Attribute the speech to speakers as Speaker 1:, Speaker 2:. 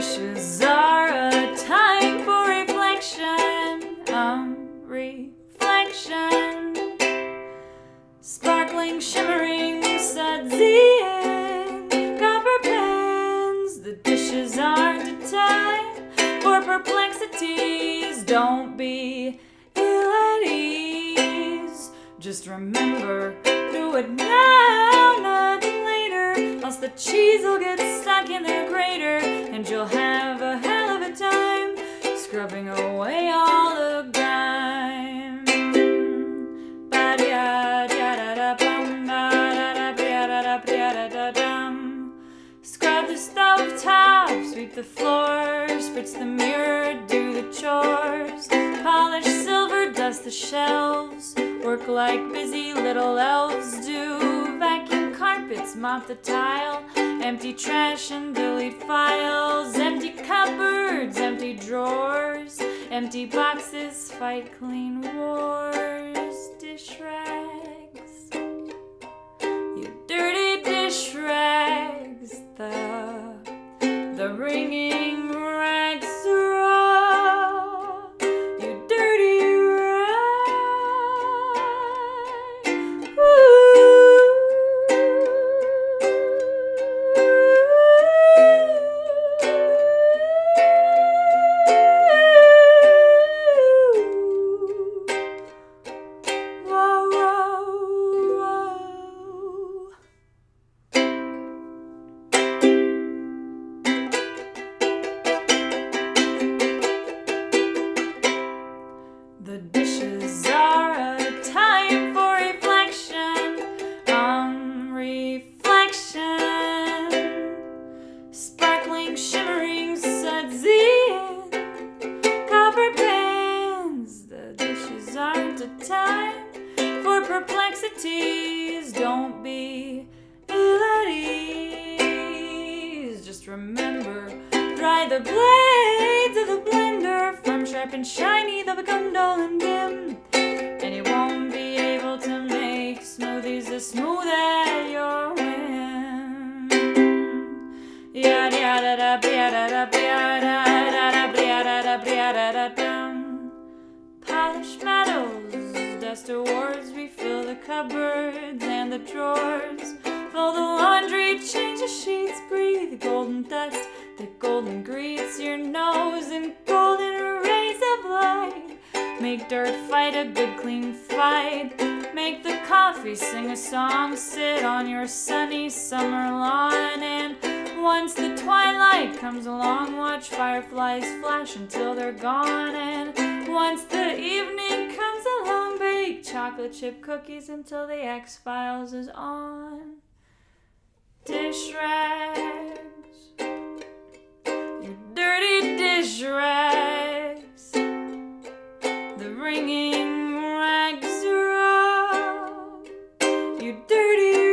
Speaker 1: dishes are a time for reflection, um, reflection. Sparkling, shimmering suds in copper pans. The dishes aren't a time for perplexities. Don't be ill at ease. Just remember, do it now, not Plus the cheese will get stuck in the grater and you'll have a hell of a time scrubbing away all the grime. Scrub the stove top, sweep the floor, spritz the mirror, do the chores, polish silver, dust the shelves, work like busy little elves do carpets, mop the tile, empty trash and delete files, empty cupboards, empty drawers, empty boxes, fight clean wars, dish rags. You dirty dish rags, the the wringing The dishes are a time for reflection, on reflection. Sparkling, shimmering suds in copper pans. The dishes aren't a time for perplexities. Don't be ill at ease. Just remember, dry the blades sharp and shiny. They'll become dull and dim, and you won't be able to make smoothies as smooth at your whim. Yada yada da yada da yada da da yada da yada da dum. Polish medals, dust awards, refill the cupboards and the drawers. Fold the laundry, change the sheets, breathe golden dust that golden greets your nose and light. Make dirt fight a good clean fight. Make the coffee sing a song, sit on your sunny summer lawn and once the twilight comes along, watch fireflies flash until they're gone. And once the evening comes along, bake chocolate chip cookies until the X Files is on. Dish rags, your dirty dish rags. dirty